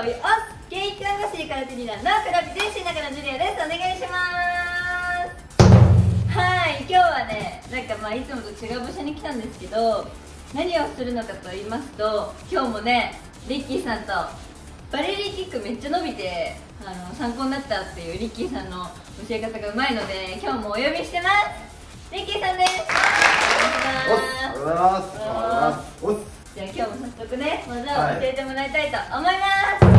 を追す現役看護師空手になるの黒木全身中のジュリアです。お願いします。はい今日はねなんかまあいつもと違う場所に来たんですけど何をするのかと言いますと今日もねリッキーさんとバレリーキックめっちゃ伸びてあの参考になったっていうリッキーさんの教え方がうまいので今日もお呼びしてます。リッキーさんです。おはようございます。おはようございます。じゃあ今日も早速ね技を教えてもらいたいと思います、おはい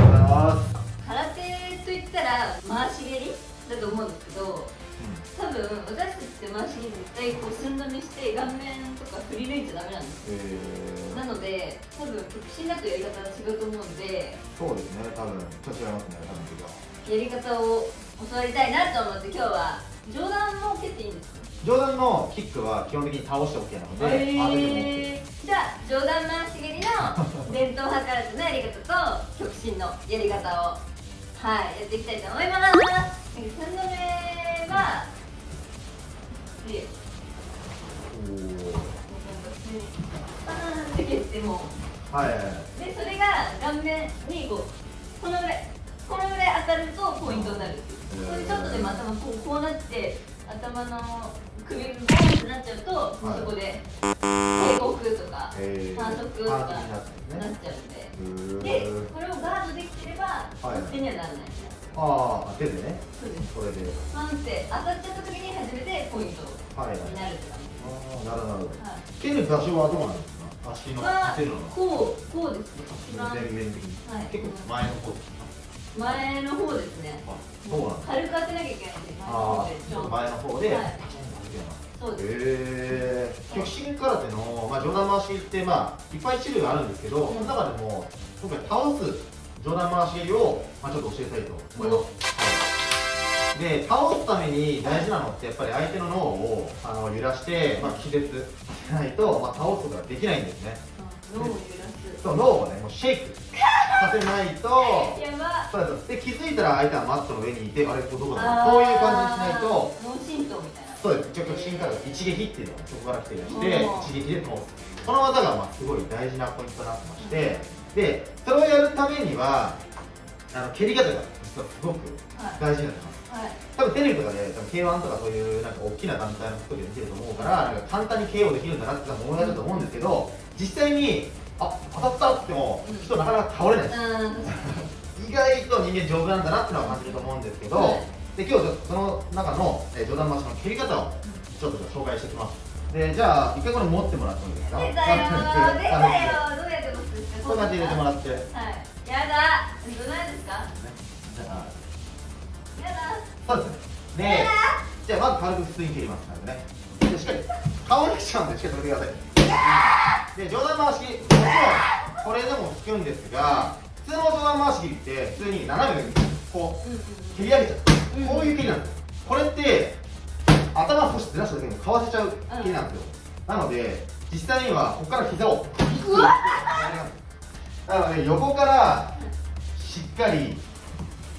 ったら回し蹴りだと思うんですけど多分私たちって回し蹴り絶対こう寸止めして顔面とか振り抜いちゃダメなんですよ。えなので多分極真だとやり方が違うと思うんでー、そうですね多分。ちょっと違いますね多分。やり方を教わりたいなと思って今日は上段も蹴っていいんですか？上段のキックは基本的に倒して OK なので、へ当ててじゃあ上段回し蹴りの伝統派からずのやり方と極真のやり方をはい。やっていきたいと思います寸止めはでおーパーンって蹴ってもはいはいはいでそれが顔面にこうこのぐらいこのぐらい当たるとポイントになるっていうこれちょっとでも頭こうこうなって頭の首がボンってなっちゃうと、もうそこで警告とか反則とかなっちゃうんでではい得点にはならない。ああ手でね。そうです。これで。パンって当たっちゃった時に初めてポイントはいはい。になるって感じああなるほど。はい。蹴る場所はどうなんですか？足のまあ当てるの。はこうこうですね。全面的に、はい。結構前の方ですか？前の方ですね。あそうなんだ。軽く当てなきゃいけないんで前の方で。ちょっと前の方で、はいそうです。へえ極真空手の、まあ、上段回しって、まあ、いっぱい種類があるんですけど、うん。その中でも今回倒す上段回し蹴りを、まあ、ちょっと教えたいと思います、はい、で倒すために大事なのってやっぱり相手の脳をあの揺らして、まあ、気絶させないと、まあ、倒すことができないんですね。脳を揺らす。そう脳をねもうシェイクさせないとやば。そうです。で気づいたら相手はマットの上にいてあれこれどこだろういう感じにしないと脳震盪みたいな。そうです。一応極真から一撃っていうのがそこから来てまして一撃で通す。この技がまあすごい大事なポイントになってましてでそれをやるためにはあの蹴り方が実はすごくはい。大事になってます。はい。多分テレビとかで多分 K1 とかそういうなんか大きな団体の人で見てると思うからなんか簡単に KO できるんだなって多分思いがちだと思うんですけど実際にあ当たったってもうん。人なかなか倒れないです。うん。意外と人間丈夫なんだなっていうのは感じると思うんですけど、はい。で今日その中の、えー、上段回しの蹴り方をちょっと紹介していきます。でじゃあ一回これ持ってもらってもいいですか？出たよー出たよどうやって持つんで入れてもらって、ね、はい。やだ。どないですか？じゃあやだ。そうですね。でじゃあまず軽く普通に蹴りますからね。でしっかり顔に来ちゃうんでしっかり止めてくださいで上段回し。もちろんこれでも効くんですが普通の上段回し切りって普通に斜めにこう蹴り上げちゃう。うん。こういう蹴りなんです。よこれって頭少しずらしただけでもかわせちゃう蹴りなんですよ、なので実際にはここから膝を。うわなので横からしっかり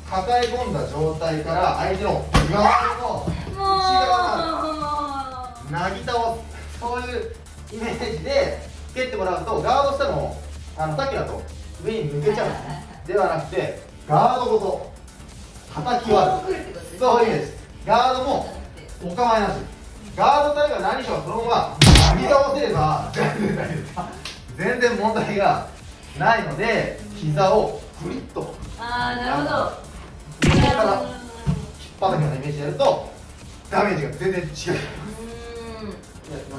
抱え込んだ状態から相手の側の内側なぎ倒すそういうイメージで蹴ってもらうとガードしたの。をあのさっきだと上に抜けちゃうんですねではなくてガードごと叩き割るそういうイメージガードもお構いなしガードされが何しろそのままなぎ倒せれば全然大丈夫です全然問題が。ないので膝をグリッとああなるほど。横から引っ張るようなイメージでやるとダメージが全然違う。うーんか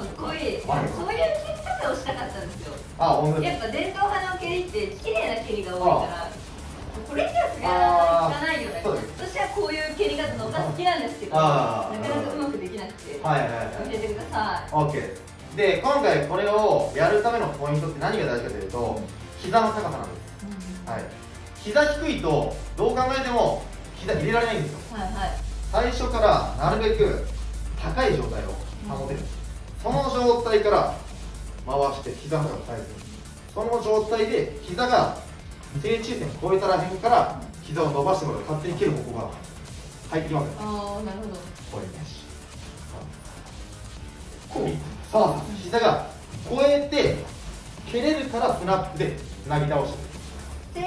っこいい。そういう蹴り方をしたかったんですよ。あ、本当やっぱ伝統派の蹴りって綺麗な蹴りが多いからこれじゃすがいかないよね。そうです。私はこういう蹴り方の方が好きなんですけどなあー。かなかうまくできなくて。教はいはいはい。えてくださ OK で今回これをやるためのポイントって何が大事かというと膝の高さなんです。いはい。膝低いとどう考えても膝入れられないんですよ。はいはい。最初からなるべく高い状態を保てる、その状態から回して膝の高さを変えるその状態で膝が正中線を越えたらへんから膝を伸ばしてもらう勝手に蹴る方向が入ってきますよ。ああなるほど。これねこうさあ膝が越えて蹴れるからスナップでつなぎ倒し。正中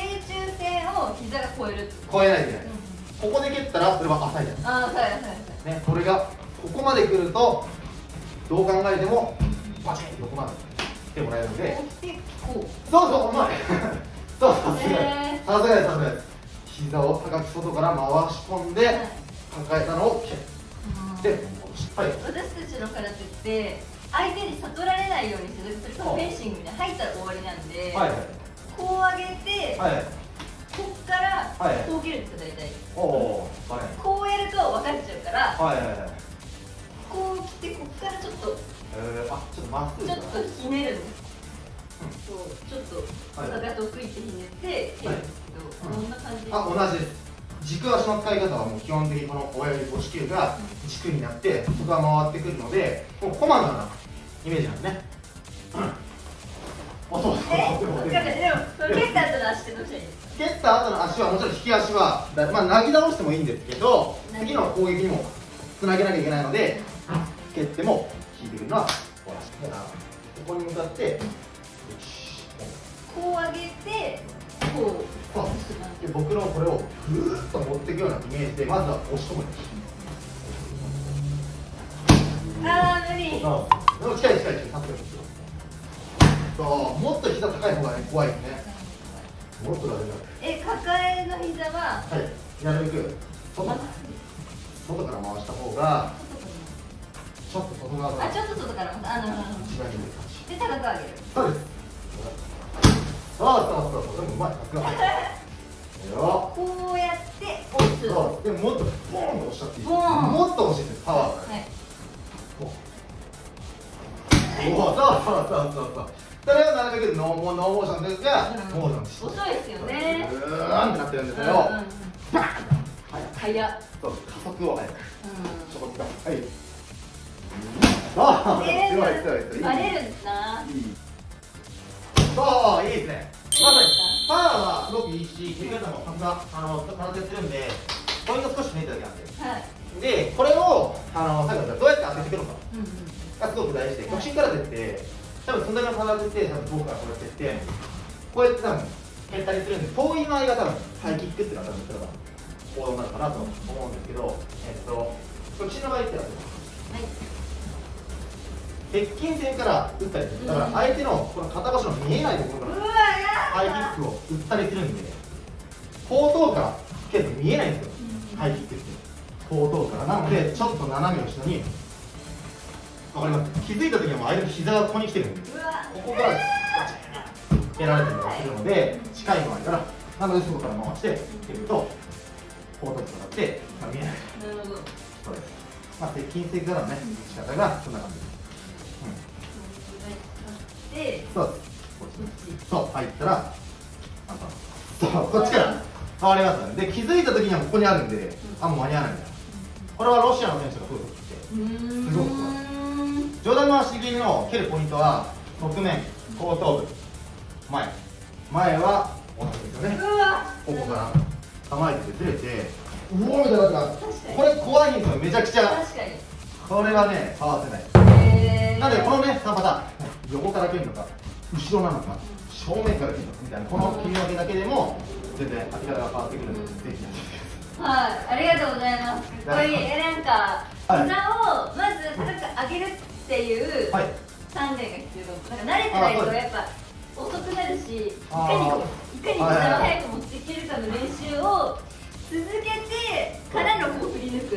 線を膝が超える。超えないといけないと、ここで蹴ったらそれは浅いじゃんああそうやそうやそうやね、これがここまで来るとどう考えてもバチンとここまで来てもらえるので。そうそううまいそうさすがへー。さすがですさすがです。膝を高く外から回し込んではい。抱えたのを蹴って戻しはい私たちの空手って相手に悟られないようにする。それとフェンシングに入ったら終わりなんで、はいこう上げて、はい。はいこっからはい。こう切るんですよ大体。おおはい。こうやると分かっちゃうからはいはいはい。こう切ってこっからちょっとえー、あちょっとまっすぐちょっとひねるんですそうちょっとはい。膝が得意ってひねって切るんですけど、はいこんな感じ？であ同じです。軸足の使い方はもう基本的にこの親指母子球が軸になってそこが回ってくるのでもうコマのようなイメージなんですね。うん蹴った後の足ってどうしたらいいですか蹴った後の足はもちろん引き足は、だまあ、なぎ倒してもいいんですけど次の攻撃にもつなげなきゃいけないので蹴っても引いてくるのはこここに向かってこう上げてこう。で僕のこれをぐーっと持っていくようなイメージでまずは押し込む。ああ無理。近い近い近いそうもっと膝高い方がね怖いですね。もっとだねえ抱えの膝は？はいなるべく外外から回した方がちょっと外側から。あちょっと外から？あなるほどなるほ一番いいで高く上げる。そうです。そうそうそうそうでもうまい。さすが。よ こうやって押す。そうでももっとボーンと押しちゃっていいもっと押してパワーが。はい。おおそうそうそうそうそうそれをなるべくノーモノーモーションですが、うん。モーションにして遅いですよね。うーんってなってるんですけど、うんうんうん。バーン。早っ。そう加速を早く。うちょこっとはい。あんあ、強い強い強い。バレるんだ。ない。いそういいですね。まさにパワーはすごくいいし蹴り方もさすがあの体やってるんでポイント少し見えただけなんで。はい。でこれをあの最後どうやって当てていくのか。うんうんがすごく大事で極真空手って多分そんだけの体って多分僕がこうやってやってこうやって多分蹴ったりするんで遠い場合が多分ハイキックっていうのは多分それが行動になるかなと思うんですけどえっと極真の場合ってのははい鉄筋線から打ったりするだから相手のこの片場所の見えないところからハイキックを打ったりするんで後頭から蹴ると見えないんですよ。うん。ハイキックって。後頭から。なのでちょっと斜め後ろにわかります。気づいた時はもう相手の膝がここに来てる。んでうわここから蹴られたりとかするので近い周りからなので外から回して蹴ると後頭部となって、まあ、見えない。そうです。まあ鉄筋線からのね。打ち方がそんな感じです、でうん、そうですそう。入ったらあのそうこっちから変わりますね。で気づいた時にはここにあるんで、あもう間に合わないみたいなこれはロシアの選手がそういうこと言ってすごく上段回し切りの蹴るポイントは側面後頭部前前は同じですよね。ここから構えてずれてうおーみたいになってます確かにこれ怖いんですよめちゃくちゃ。確かに。これはね合わせない。なんでこのね3パターン。横から蹴るのか後ろなのか正面から蹴るのかみたいなこの切り分けだけでも全然当て方が変わってくるのでぜひやってみてくださいはい、ありがとうございます。か。っこいい。え、なんか、はい。膝をまず高く上げるっていうはい鍛錬が必要かも。なんか慣れてないとやっぱ遅くなるし、いかあーにこういかに膝を早く持っていけるかの練習を続けてからのこう振り抜く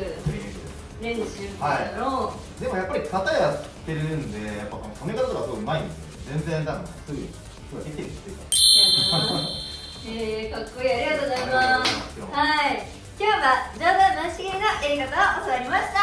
練習みたいなのを、でもやっぱり肩やってるんでやっぱ止め方とかすごいうまいんですよ全然多分すぐすぐできてるっていうか えー、かっこいい。ありがとうございます。はい。今日は上段回し蹴りのやり方を教わりました。